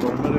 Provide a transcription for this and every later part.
Don't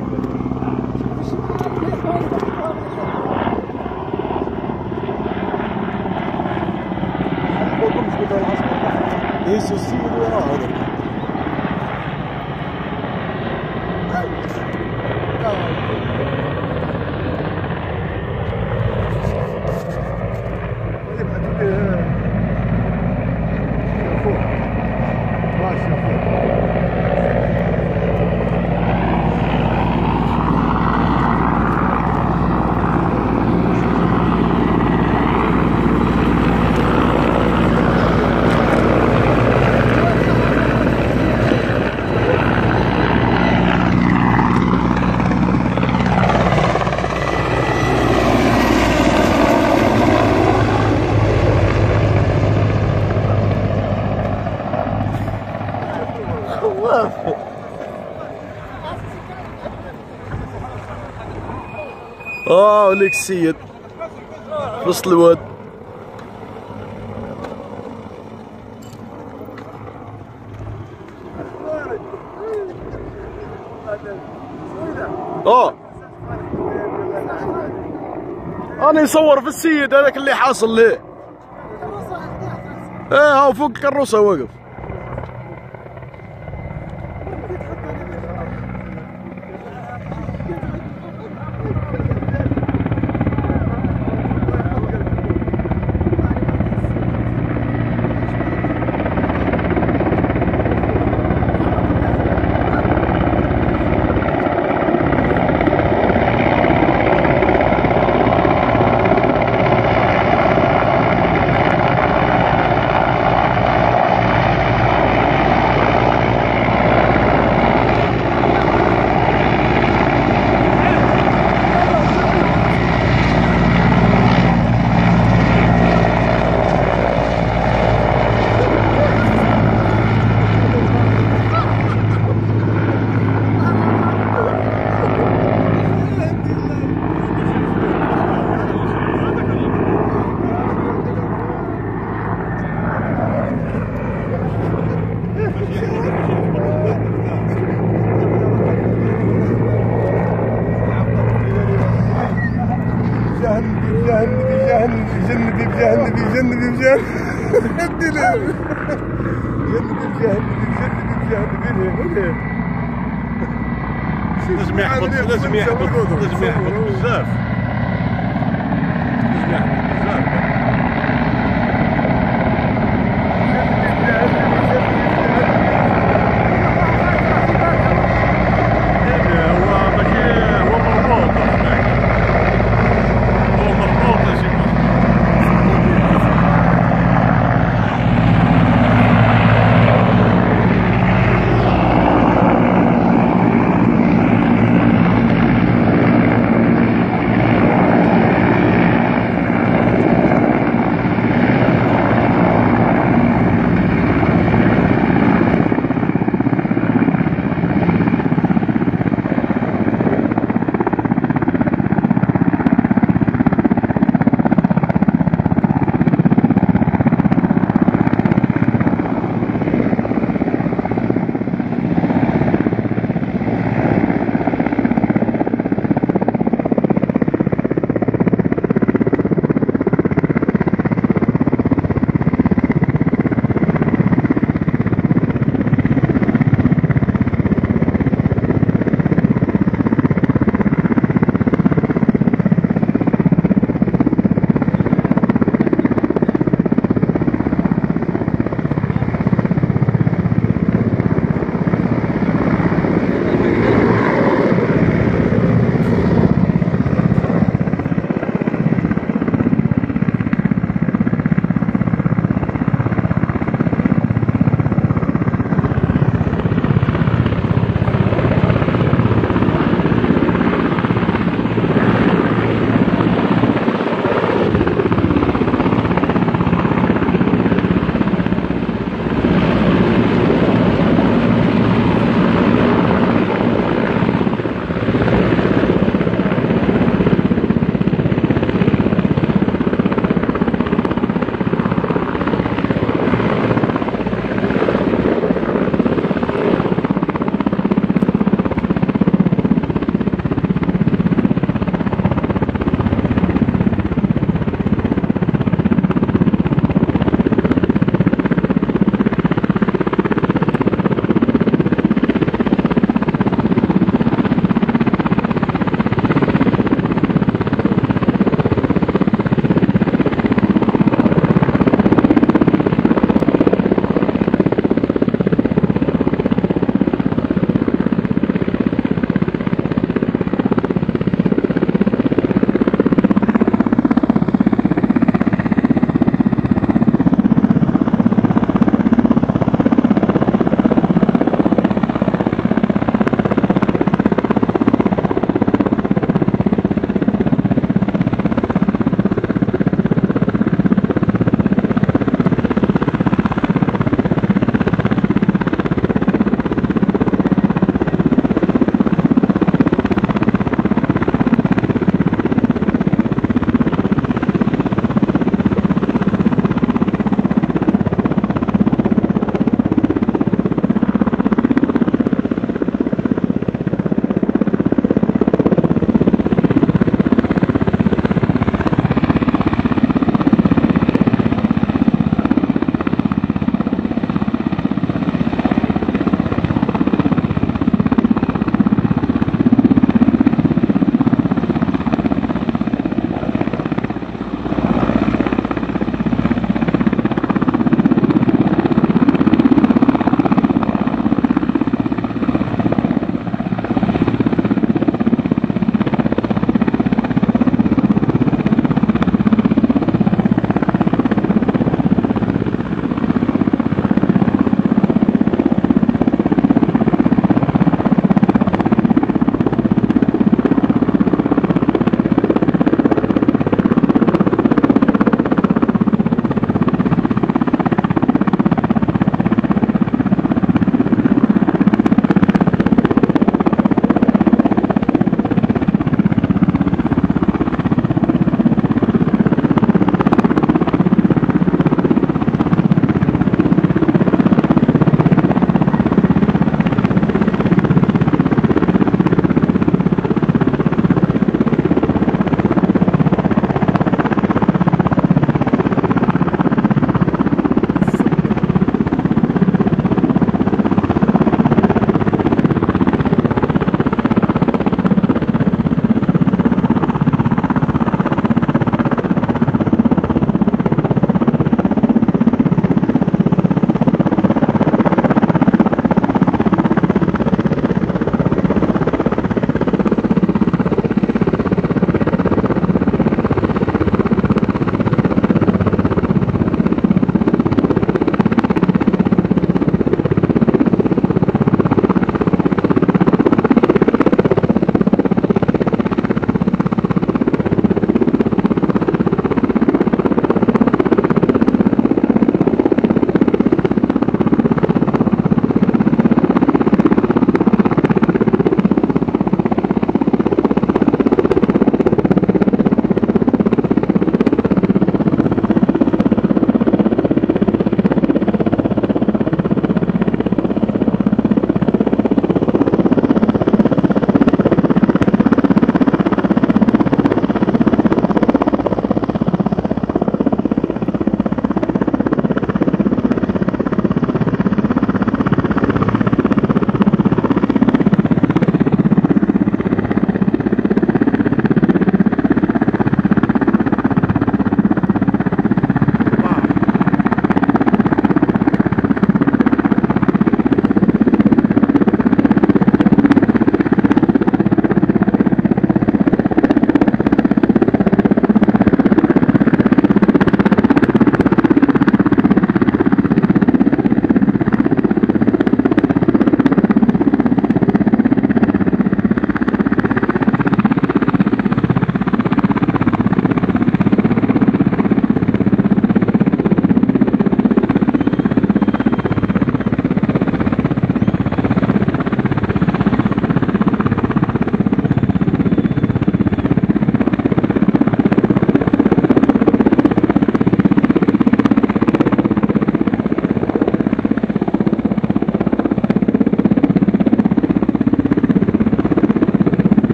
آه وليك السيد في وسط الواد. آه. أنا يصور في السيد هذاك اللي حاصل ليه. إيه هاو فوق الكروسة واقف. جنبي بجهنبي جنبي بجهنبي جنبي بجهنبي جنبي بجهنبي لازم يحفظ لازم يحفظ بزاف. لازم يحفظ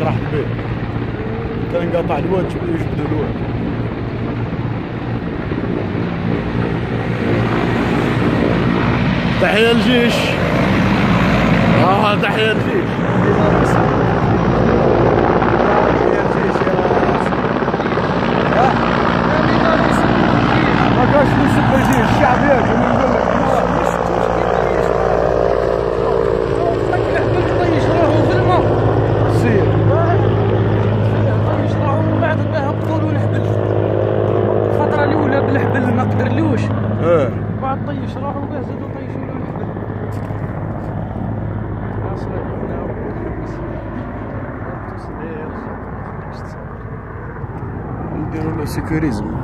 راح به كان انقطع الواد يجبدوا الواد تحية الجيش آه تحية الجيش ما كانش نسب الجيش الشعب ياكل secularism